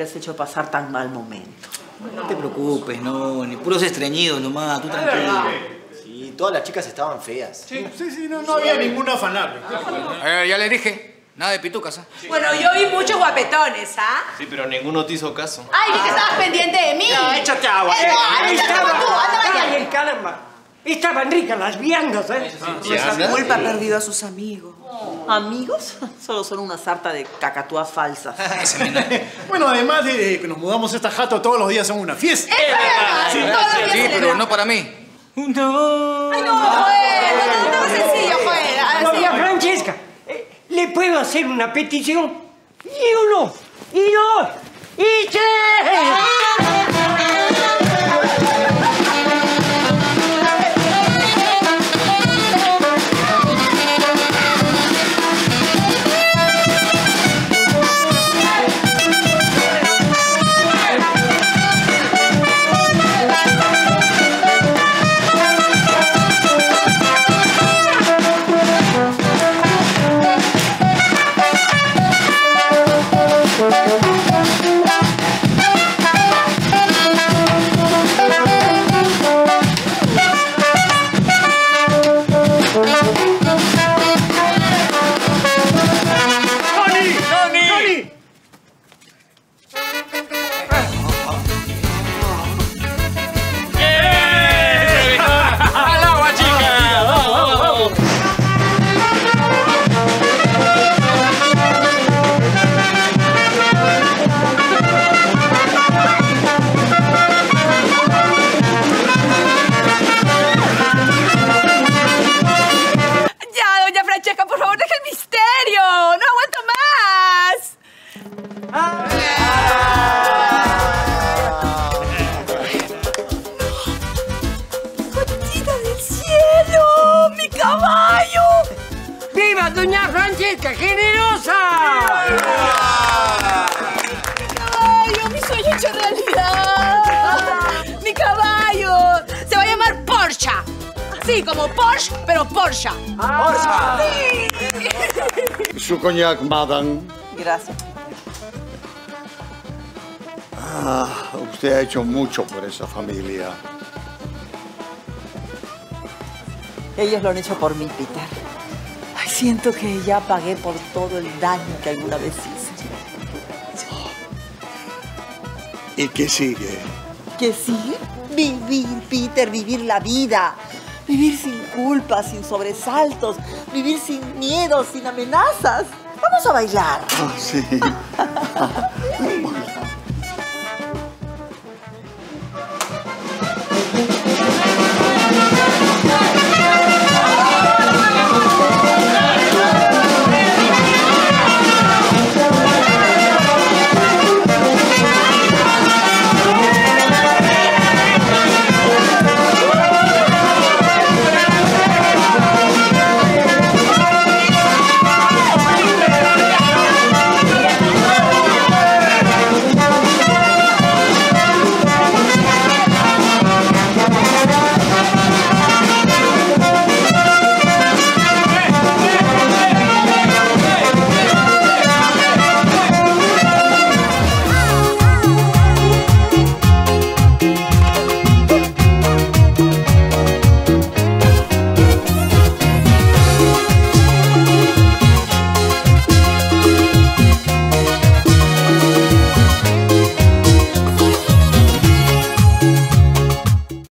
haberles hecho pasar tan mal momento. No te preocupes, no, ni puros estreñidos nomás, tú tranquilo. Sí, todas las chicas estaban feas. Sí, sí, sí, no, no había ningún afanable. Eh, ya le dije, nada de pitucas, ¿ah? Bueno, yo vi muchos guapetones, ¿ah? Sí, pero ninguno te hizo caso. Ay, vi que estabas pendiente de mí. Ya, échate agua. Eh, no, Ahí échate estaba. agua tú, anda, vaya. Estaban ricas las viandas, ¿eh? Esa culpa ha perdido a sus amigos. ¿Amigos? Solo son una sarta de cacatúas falsas. Bueno, además de que nos mudamos a esta jato todos los días son una fiesta. Los días Sí, pero no para mí. No. Ay, no, Joel, no, no, no, sencillo, Joel. así. Doña Francesca, eh, ¿le puedo hacer una petición? Y uno, y dos, y tres. Doña Francesca, generosa! ¡Mi caballo! ¡Mi sueño hecho realidad! ¡Mi caballo! Se va a llamar Porsche. Sí, como Porsche, pero Porsche. Su coñac, madame. Gracias. Ah, usted ha hecho mucho por esa familia. Ellos lo han hecho por mí, Peter. Siento que ya pagué por todo el daño que alguna vez hice. ¿Y qué sigue? ¿Qué sigue? Vivir, Peter, vivir la vida. Vivir sin culpa, sin sobresaltos. Vivir sin miedos, sin amenazas. Vamos a bailar. Ah, sí.